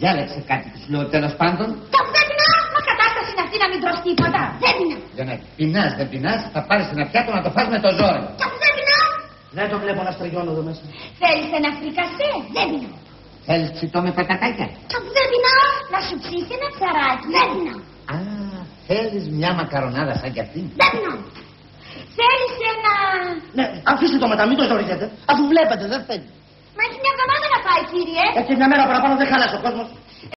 Διάλεξε κάτι που σου λέω τέλος πάντων. Το δεν πεινάω. Μα κατάσταση είναι αυτή να μην τρως τίποτα. Δεν πεινάω. Λιονέτη, πεινάς δεν πεινάς, θα πάρεις ένα πιάτο να το φας με το ζόρι. Και αφού δεν πεινάω. Δεν το βλέπω να στριγιώνω εδώ μέσα. Θέλεις ένα φρικασέ. Δεν πεινάω. Θέλεις ψητό με πατατάκια; Και αφού δεν πεινάω. Να σου ψήσει ένα ψαράκι. Δεν πεινάω. Α, θέλεις μια μακαρονάδα σαν κι αυτή. Δεν πεινάω. Θέλεις ένα... Ναι, αφήστε το μετά, μην το ζωρίζετε. Αφού βλέπετε, δεν θέλει. Μα έχεις μια εβδομάδα να πάει, ¿eh? Echadme a mí la para no dejar eso, Cosmos.